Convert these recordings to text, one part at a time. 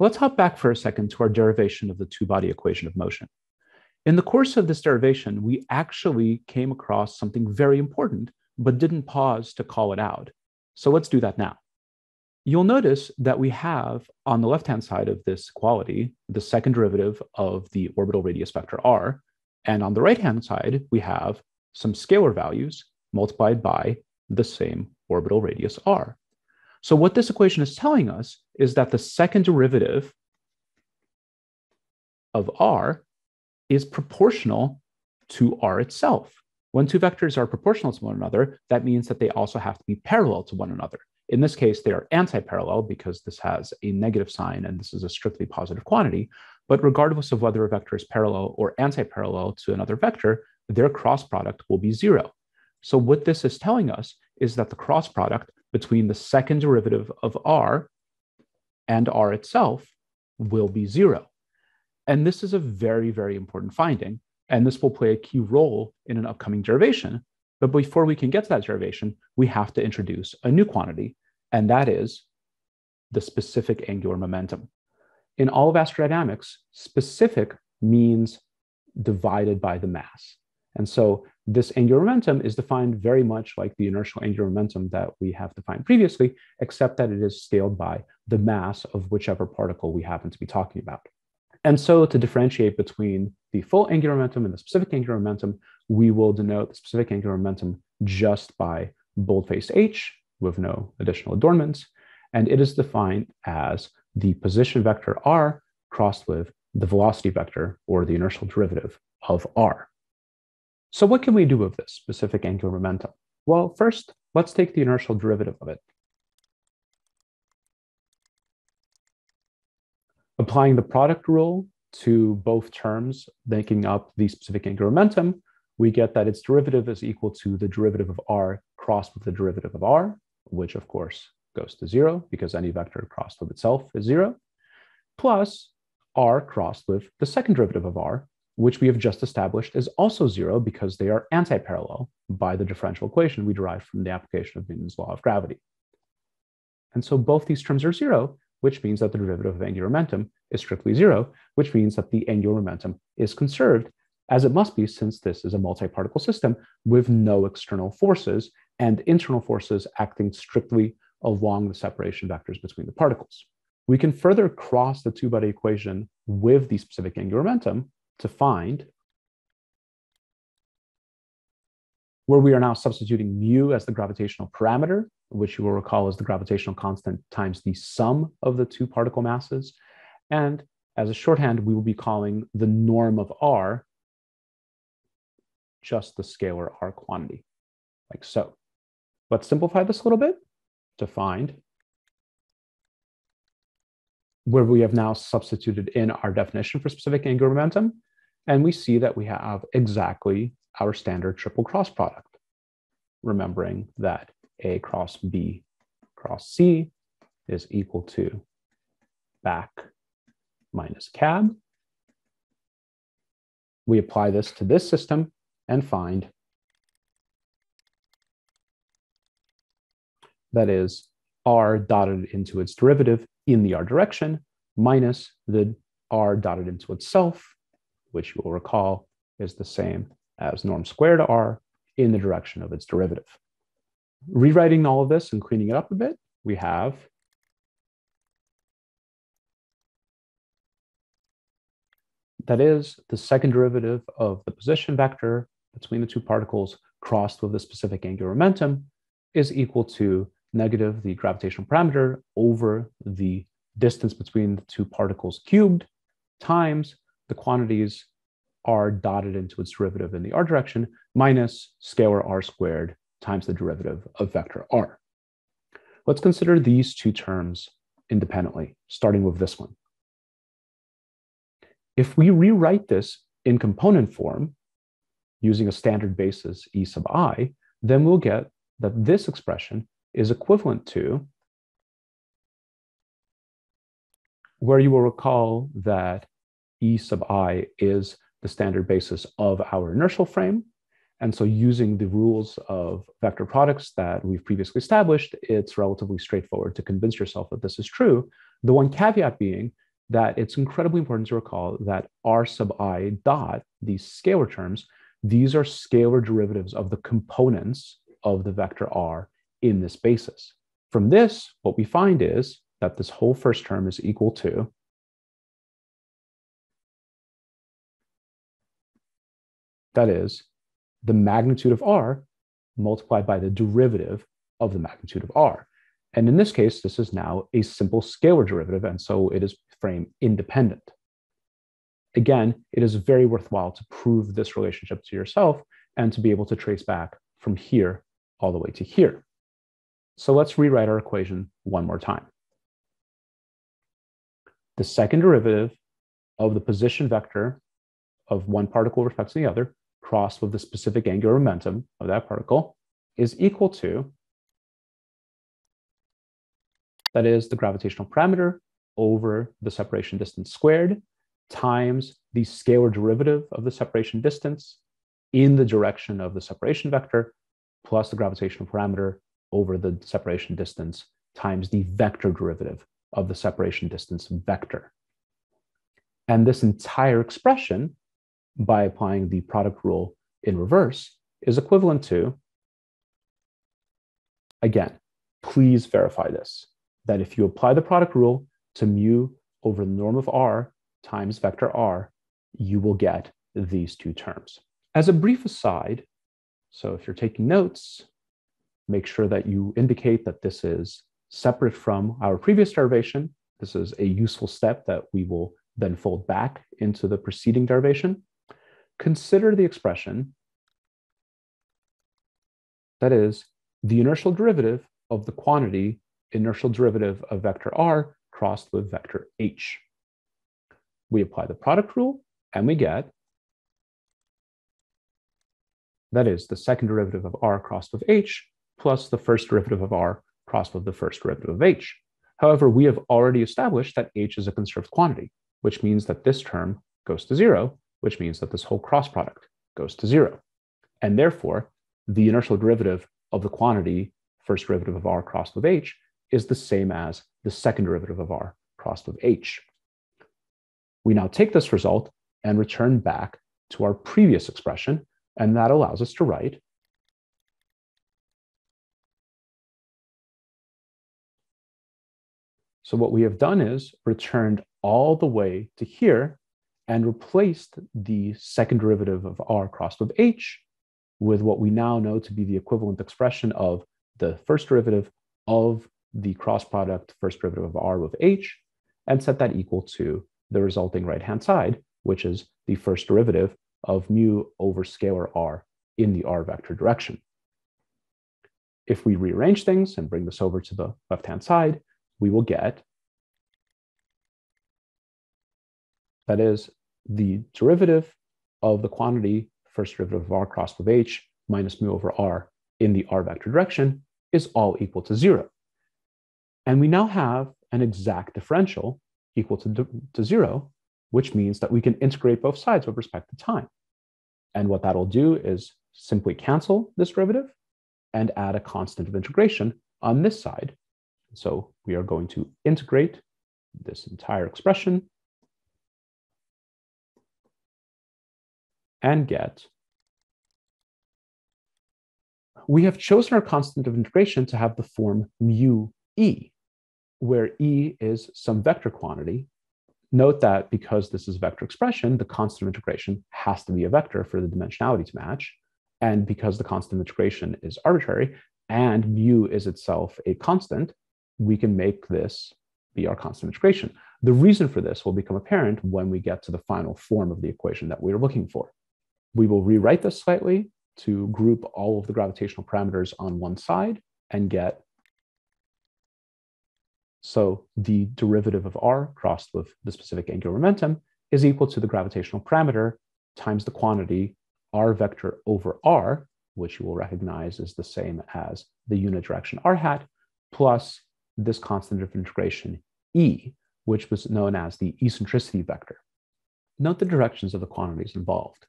Let's hop back for a second to our derivation of the two-body equation of motion. In the course of this derivation, we actually came across something very important, but didn't pause to call it out. So let's do that now. You'll notice that we have on the left-hand side of this equality, the second derivative of the orbital radius vector r, and on the right-hand side, we have some scalar values multiplied by the same orbital radius r. So what this equation is telling us is that the second derivative of r is proportional to r itself. When two vectors are proportional to one another, that means that they also have to be parallel to one another. In this case, they are anti-parallel because this has a negative sign and this is a strictly positive quantity. But regardless of whether a vector is parallel or anti-parallel to another vector, their cross product will be zero. So what this is telling us is that the cross product between the second derivative of r and r itself will be zero. And this is a very, very important finding. And this will play a key role in an upcoming derivation. But before we can get to that derivation, we have to introduce a new quantity, and that is the specific angular momentum. In all of astrodynamics, specific means divided by the mass. And so this angular momentum is defined very much like the inertial angular momentum that we have defined previously, except that it is scaled by the mass of whichever particle we happen to be talking about. And so to differentiate between the full angular momentum and the specific angular momentum, we will denote the specific angular momentum just by boldface h with no additional adornments. And it is defined as the position vector r crossed with the velocity vector or the inertial derivative of r. So what can we do with this specific angular momentum? Well, first, let's take the inertial derivative of it. Applying the product rule to both terms making up the specific angular momentum, we get that its derivative is equal to the derivative of r crossed with the derivative of r, which of course goes to zero because any vector crossed with itself is zero, plus r crossed with the second derivative of r, which we have just established is also zero because they are anti-parallel by the differential equation we derived from the application of Newton's law of gravity. And so both these terms are zero, which means that the derivative of angular momentum is strictly zero, which means that the angular momentum is conserved, as it must be since this is a multi-particle system with no external forces and internal forces acting strictly along the separation vectors between the particles. We can further cross the two-body equation with the specific angular momentum to find where we are now substituting mu as the gravitational parameter, which you will recall is the gravitational constant times the sum of the two particle masses. And as a shorthand, we will be calling the norm of R just the scalar R quantity, like so. Let's simplify this a little bit to find where we have now substituted in our definition for specific angular momentum. And we see that we have exactly our standard triple cross product, remembering that A cross B cross C is equal to back minus cab. We apply this to this system and find that is r dotted into its derivative in the r direction minus the r dotted into itself, which you will recall is the same as norm squared r in the direction of its derivative. Rewriting all of this and cleaning it up a bit, we have that is the second derivative of the position vector between the two particles crossed with the specific angular momentum is equal to negative the gravitational parameter over the distance between the two particles cubed times the quantities r dotted into its derivative in the r direction minus scalar r squared times the derivative of vector r. Let's consider these two terms independently, starting with this one. If we rewrite this in component form using a standard basis e sub i, then we'll get that this expression is equivalent to where you will recall that E sub i is the standard basis of our inertial frame. And so using the rules of vector products that we've previously established, it's relatively straightforward to convince yourself that this is true. The one caveat being that it's incredibly important to recall that r sub i dot, these scalar terms, these are scalar derivatives of the components of the vector r in this basis. From this, what we find is that this whole first term is equal to that is the magnitude of r multiplied by the derivative of the magnitude of r. And in this case, this is now a simple scalar derivative, and so it is frame independent. Again, it is very worthwhile to prove this relationship to yourself and to be able to trace back from here all the way to here. So let's rewrite our equation one more time. The second derivative of the position vector of one particle with respect to the other crossed with the specific angular momentum of that particle is equal to, that is the gravitational parameter over the separation distance squared times the scalar derivative of the separation distance in the direction of the separation vector plus the gravitational parameter over the separation distance times the vector derivative of the separation distance vector. And this entire expression by applying the product rule in reverse is equivalent to, again, please verify this, that if you apply the product rule to mu over the norm of r times vector r, you will get these two terms. As a brief aside, so if you're taking notes, make sure that you indicate that this is separate from our previous derivation. This is a useful step that we will then fold back into the preceding derivation consider the expression that is the inertial derivative of the quantity inertial derivative of vector r crossed with vector h. We apply the product rule and we get that is the second derivative of r crossed with h plus the first derivative of r crossed with the first derivative of h. However, we have already established that h is a conserved quantity, which means that this term goes to zero which means that this whole cross product goes to zero. And therefore, the inertial derivative of the quantity, first derivative of r crossed with h, is the same as the second derivative of r crossed with h. We now take this result and return back to our previous expression, and that allows us to write So what we have done is returned all the way to here and replaced the second derivative of r cross with h with what we now know to be the equivalent expression of the first derivative of the cross product first derivative of r with h, and set that equal to the resulting right-hand side, which is the first derivative of mu over scalar r in the r vector direction. If we rearrange things and bring this over to the left-hand side, we will get, that is, the derivative of the quantity, first derivative of r cross of h minus mu over r in the r vector direction is all equal to zero. And we now have an exact differential equal to, to zero, which means that we can integrate both sides with respect to time. And what that'll do is simply cancel this derivative and add a constant of integration on this side. So we are going to integrate this entire expression and get, we have chosen our constant of integration to have the form mu e, where e is some vector quantity. Note that because this is a vector expression, the constant of integration has to be a vector for the dimensionality to match. And because the constant of integration is arbitrary and mu is itself a constant, we can make this be our constant integration. The reason for this will become apparent when we get to the final form of the equation that we're looking for. We will rewrite this slightly to group all of the gravitational parameters on one side and get so the derivative of r crossed with the specific angular momentum is equal to the gravitational parameter times the quantity r vector over r, which you will recognize is the same as the unit direction r hat, plus this constant of integration e, which was known as the eccentricity vector. Note the directions of the quantities involved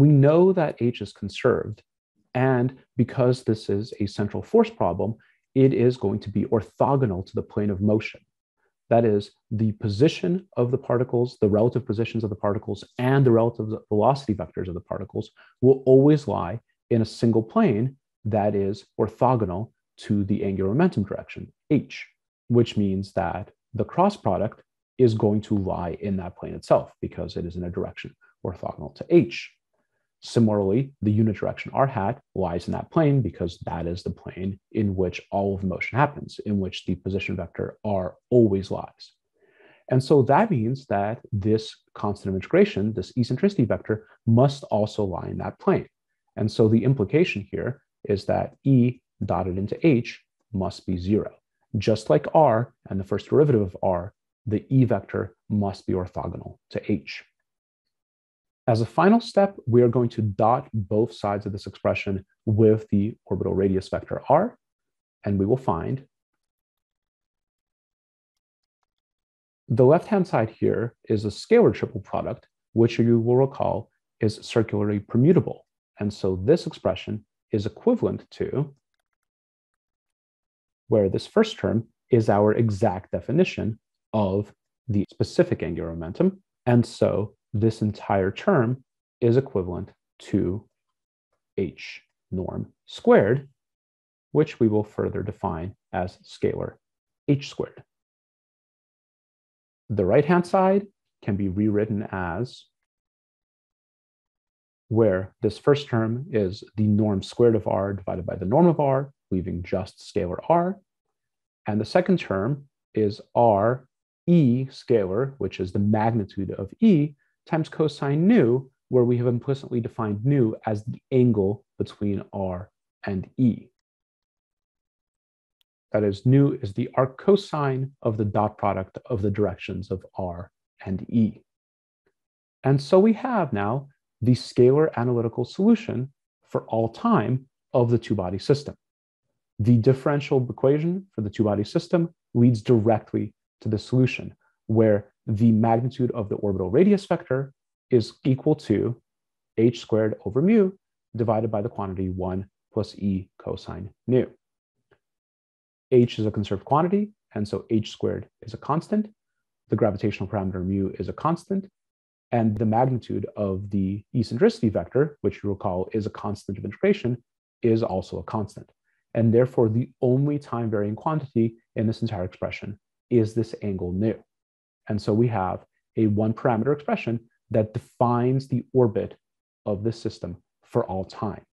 we know that H is conserved. And because this is a central force problem, it is going to be orthogonal to the plane of motion. That is, the position of the particles, the relative positions of the particles, and the relative velocity vectors of the particles will always lie in a single plane that is orthogonal to the angular momentum direction, h, which means that the cross product is going to lie in that plane itself because it is in a direction orthogonal to h. Similarly, the unit direction r hat lies in that plane because that is the plane in which all of motion happens, in which the position vector r always lies. And so that means that this constant of integration, this eccentricity vector, must also lie in that plane. And so the implication here is that E dotted into H must be zero. Just like R and the first derivative of R, the E vector must be orthogonal to H. As a final step, we are going to dot both sides of this expression with the orbital radius vector r, and we will find the left-hand side here is a scalar triple product, which you will recall is circularly permutable. And so this expression is equivalent to where this first term is our exact definition of the specific angular momentum. And so this entire term is equivalent to h norm squared, which we will further define as scalar h squared. The right-hand side can be rewritten as where this first term is the norm squared of r divided by the norm of r, leaving just scalar r. And the second term is r e scalar, which is the magnitude of e, times cosine nu, where we have implicitly defined nu as the angle between r and e. That is, nu is the arc cosine of the dot product of the directions of r and e. And so we have now the scalar analytical solution for all time of the two-body system. The differential equation for the two-body system leads directly to the solution, where the magnitude of the orbital radius vector is equal to h squared over mu divided by the quantity 1 plus e cosine nu. h is a conserved quantity, and so h squared is a constant. The gravitational parameter mu is a constant, and the magnitude of the eccentricity vector, which you recall is a constant of integration, is also a constant. And therefore, the only time varying quantity in this entire expression is this angle nu. And so we have a one parameter expression that defines the orbit of the system for all time.